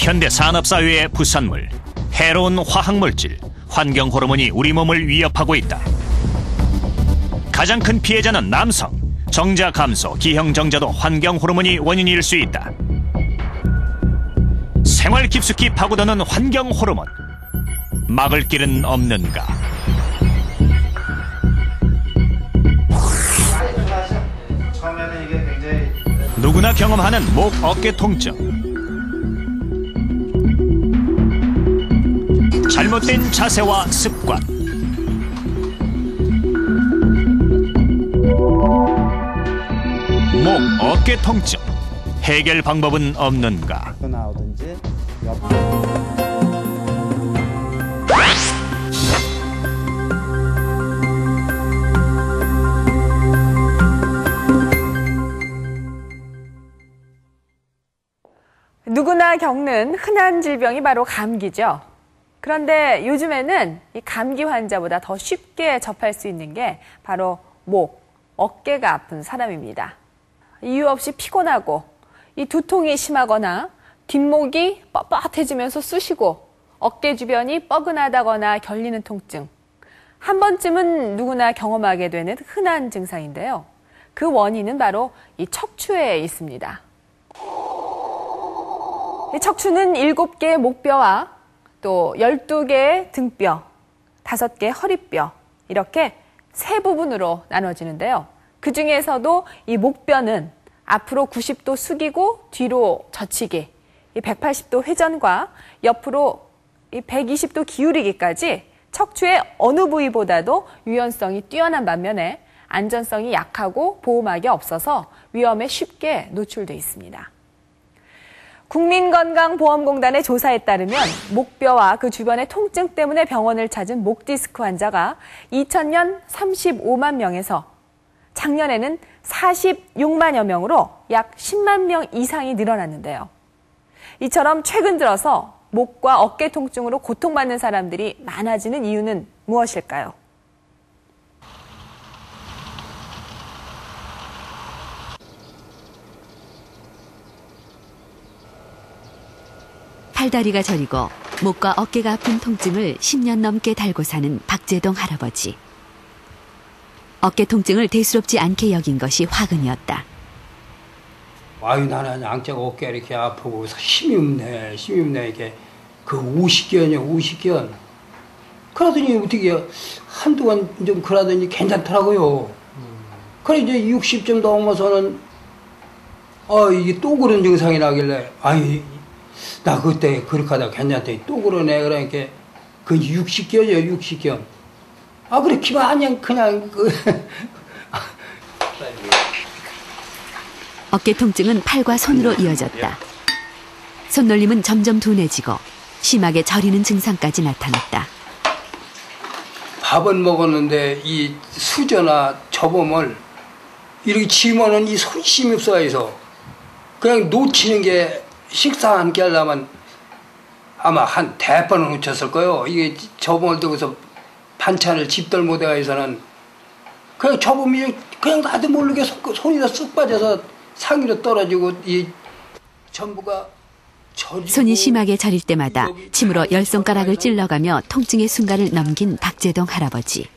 현대 산업사회의 부산물, 해로운 화학물질, 환경 호르몬이 우리 몸을 위협하고 있다. 가장 큰 피해자는 남성. 정자 감소, 기형 정자도 환경 호르몬이 원인일 수 있다. 생활 깊숙이 파고드는 환경 호르몬. 막을 길은 없는가? 누구나 경험하는 목, 어깨 통증. 잘못된 자세와 습관. 목, 어깨 통증. 해결 방법은 없는가? 나오든지 누구나 겪는 흔한 질병이 바로 감기죠. 그런데 요즘에는 이 감기 환자보다 더 쉽게 접할 수 있는 게 바로 목, 어깨가 아픈 사람입니다. 이유 없이 피곤하고 이 두통이 심하거나 뒷목이 뻣뻣해지면서 쑤시고 어깨 주변이 뻐근하다거나 결리는 통증. 한 번쯤은 누구나 경험하게 되는 흔한 증상인데요. 그 원인은 바로 이 척추에 있습니다. 이 척추는 7개의 목뼈와 또 12개의 등뼈, 5개의 허리뼈, 이렇게 세 부분으로 나눠지는데요. 그 중에서도 이 목뼈는 앞으로 90도 숙이고 뒤로 젖히기, 이 180도 회전과 옆으로 이 120도 기울이기까지 척추의 어느 부위보다도 유연성이 뛰어난 반면에 안전성이 약하고 보호막이 없어서 위험에 쉽게 노출돼 있습니다. 국민건강보험공단의 조사에 따르면 목뼈와 그 주변의 통증 때문에 병원을 찾은 목디스크 환자가 2000년 35만 명에서 작년에는 46만여 명으로 약 10만 명 이상이 늘어났는데요. 이처럼 최근 들어서 목과 어깨 통증으로 고통받는 사람들이 많아지는 이유는 무엇일까요? 팔다리가 저리고 목과 어깨가 아픈 통증을 10년 넘게 달고 사는 박재동 할아버지. 어깨 통증을 대수롭지 않게 여긴 것이 화근이었다. 아유 나는 양쪽 어깨 이렇게 아프고 힘이 없네 힘이 없네 이게 그 우식견이야 우식견 그러더니 어떻게 한두번 좀 그러더니 괜찮더라고요 그래 이제 60점 넘어서는 아 이게 또 그런 증상이 나길래 아이 나 그때 그렇게 하다 괜찮더니 또 그러네 그러니까 그 60견이에요 60견 아 그래 기마냥 그냥 그 어깨 통증은 팔과 손으로 이어졌다. 손놀림은 점점 둔해지고 심하게 저리는 증상까지 나타났다. 밥은 먹었는데 이 수저나 저범을 이렇게 치면은 이 손심이 없어서 그냥 놓치는 게 식사 한끼 하려면 아마 한 대번은 놓쳤을 거예요. 이게 저범을 들고서 반찬을 집들 못해가서는 그냥 저범이 그냥 나도 모르게 손- 손이 쑥 빠져서 상위로 떨어지고 이 전부가 손이 심하게 저릴 때마다 침으로 열 손가락을 찔러가며 통증의 순간을 넘긴 박재동 할아버지.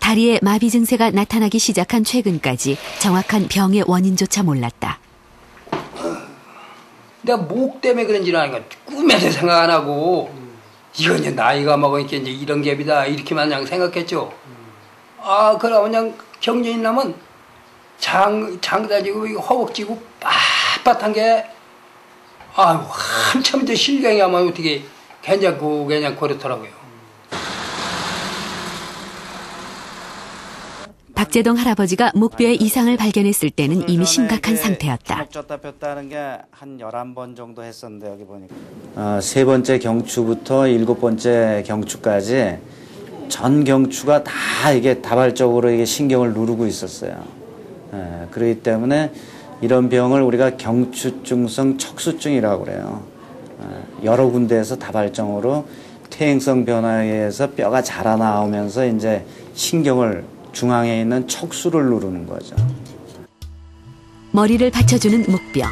다리에 마비 증세가 나타나기 시작한 최근까지 정확한 병의 원인조차 몰랐다. 내가 목 때문에 그런지는 아니까 꿈에도 생각 안 하고 이건 이제 나이가 먹으니까 이제 이런 갭이다 이렇게만 그냥 생각했죠. 아 그러면 그냥 경련이 나면 장 장다지고 허벅지고 빳빳한 게 아유 한참 이제 실경이 하면 어떻게 괜찮고 그냥 그렇더라고요. 박재동 할아버지가 목뼈에 이상을 발견했을 때는 이미 심각한 상태였다. 쪘다 폈다 하는 게 한 11번 정도 했었는데 여기 보니까 어, 세 번째 경추부터 일곱 번째 경추까지 전 경추가 다 이게 다발적으로 이게 신경을 누르고 있었어요. 예, 그렇기 때문에 이런 병을 우리가 경추증성 척수증이라고 그래요. 예, 여러 군데에서 다발적으로 퇴행성 변화에 의해서 뼈가 자라나오면서 이제 신경을 중앙에 있는 척수를 누르는 거죠. 머리를 받쳐주는 목뼈.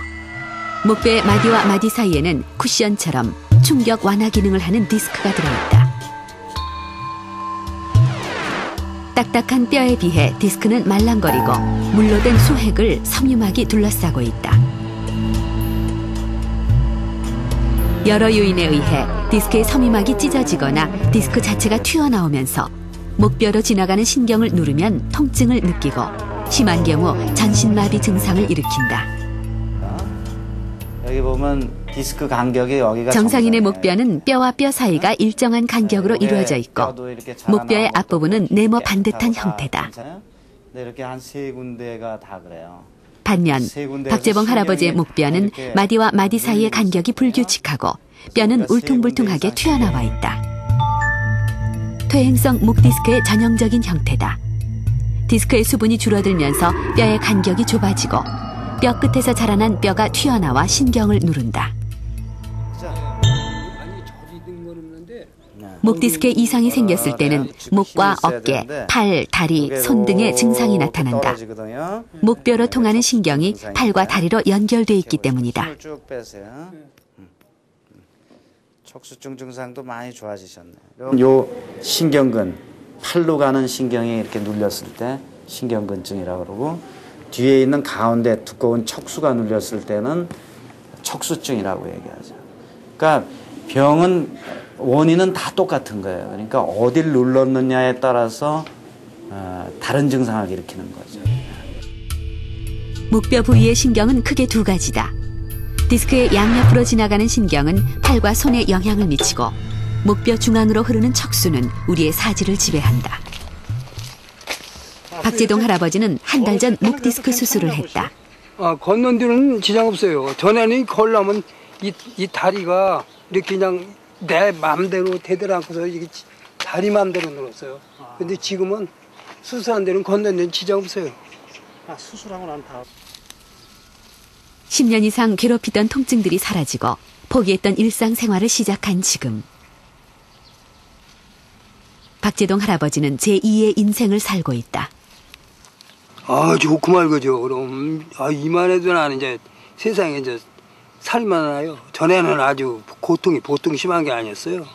목뼈의 마디와 마디 사이에는 쿠션처럼 충격 완화 기능을 하는 디스크가 들어있다. 딱딱한 뼈에 비해 디스크는 말랑거리고 물로 된 수핵을 섬유막이 둘러싸고 있다. 여러 요인에 의해 디스크의 섬유막이 찢어지거나 디스크 자체가 튀어나오면서 목뼈로 지나가는 신경을 누르면 통증을 느끼고 심한 경우 전신마비 증상을 일으킨다. 여기 보면 디스크 간격이 여기가 정상인의. 목뼈는 뼈와 뼈 사이가 일정한 간격으로 이루어져 있고 목뼈의 또 앞부분은 네모 반듯한 다 형태다. 네, 이렇게 한 세 군데가 다 그래요. 반면 박재봉 할아버지의 목뼈는 마디와 마디 사이의 간격이. 불규칙하고 뼈는 그러니까 세 울퉁불퉁하게 튀어나와 있다. 퇴행성 목 디스크의 전형적인 형태다. 디스크의 수분이 줄어들면서 뼈의 간격이 좁아지고 뼈 끝에서 자라난 뼈가 튀어나와 신경을 누른다. 목 디스크에 이상이 생겼을 때는 목과 어깨, 팔, 다리, 손 등의 증상이 나타난다. 목뼈로 통하는 신경이 팔과. 다리로 연결돼 있기 때문이다. 척수증 증상도 많이 좋아지셨네요. 그럼 요 신경근 팔로 가는 신경이 이렇게 눌렸을 때 신경근증이라고 그러고 뒤에 있는 가운데 두꺼운 척수가 눌렸을 때는 척수증이라고 얘기하죠. 그러니까 병은 원인은 다 똑같은 거예요. 그러니까 어딜 눌렀느냐에 따라서 어, 다른 증상을 일으키는 거죠. 목뼈 부위의 신경은 크게 두 가지다. 디스크의 양옆으로 지나가는 신경은 팔과 손에 영향을 미치고 목뼈 중앙으로 흐르는 척수는 우리의 사지를 지배한다. 박재동 할아버지는 한 달 전 목 디스크 수술을 했다. 아, 걷는 데는 지장 없어요. 전에는 걸려면 이, 이 다리가 이렇게 그냥 내 맘대로 되들 않고서 이게 지- 다리 맘대로 늘었어요. 근데 지금은 수술한 데는 걷는 데는 지장 없어요. 10년 이상 괴롭히던 통증들이 사라지고 포기했던 일상생활을 시작한 지금. 박재동 할아버지는 제2의 인생을 살고 있다. 아, 좋고 말고죠. 그럼, 아, 이만해도 나는 이제 세상에 이제 살만하요. 전에는 아주 고통이 보통 심한 게 아니었어요.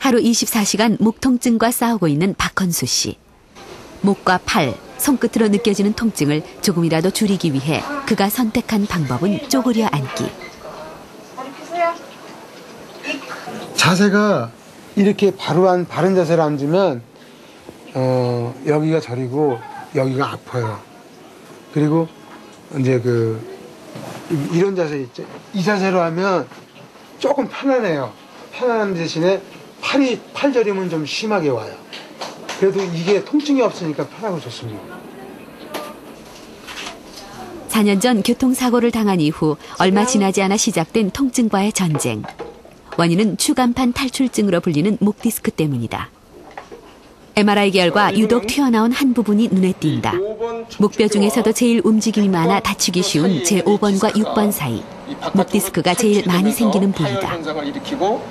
하루 24시간 목 통증과 싸우고 있는 박헌수 씨. 목과 팔, 손끝으로 느껴지는 통증을 조금이라도 줄이기 위해 그가 선택한 방법은 쪼그려 앉기. 자세가 이렇게 바로 한 바른 자세로 앉으면 어, 여기가 저리고 여기가 아파요. 그리고 이제 그 이- 이런 자세 있죠. 이 자세로 하면 조금 편안해요. 편안한 대신에 팔이 팔저림은 좀 심하게 와요. 그래도 이게 통증이 없으니까 편하고 좋습니다. 4년 전 교통사고를 당한 이후 얼마 지나지 않아 시작된 통증과의 전쟁. 원인은 추간판 탈출증으로 불리는 목 디스크 때문이다. MRI 결과 유독 튀어나온 한 부분이 눈에 띈다. 목뼈 중에서도 제일 움직임이 많아 다치기 쉬운 제5번과 6번 사이. 목 디스크가 제일 많이 생기는 부위다.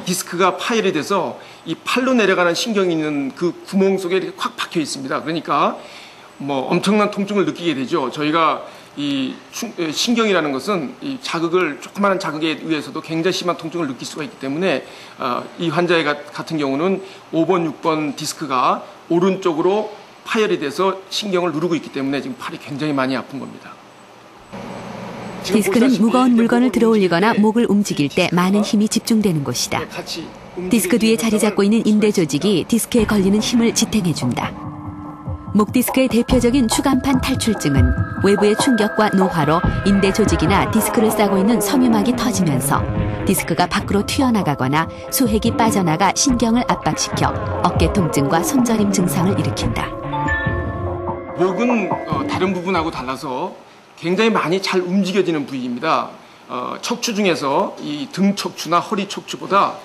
디스크가 파열이 돼서 이 팔로 내려가는 신경이 있는 그 구멍 속에 이렇게 콱 박혀 있습니다. 그러니까 뭐 엄청난 통증을 느끼게 되죠. 저희가 이 신경이라는 것은 이 자극을 조그마한 자극에 의해서도 굉장히 심한 통증을 느낄 수가 있기 때문에 어, 이 환자의 가- 같은 경우는 5번, 6번 디스크가 오른쪽으로 파열이 돼서 신경을 누르고 있기 때문에 지금 팔이 굉장히 많이 아픈 겁니다. 디스크는 무거운 물건을 들어올리거나 목을 움직일 때 많은 힘이 집중되는 곳이다. 디스크 뒤에 자리 잡고 있는 인대 조직이 디스크에 걸리는 힘을 지탱해준다. 목 디스크의 대표적인 추간판 탈출증은 외부의 충격과 노화로 인대 조직이나 디스크를 싸고 있는 섬유막이 터지면서 디스크가 밖으로 튀어나가거나 수핵이 빠져나가 신경을 압박시켜 어깨 통증과 손저림 증상을 일으킨다. 목은 어, 다른 부분하고 달라서 굉장히 많이 잘 움직여지는 부위입니다. 어, 척추 중에서 이 등 척추나 허리 척추보다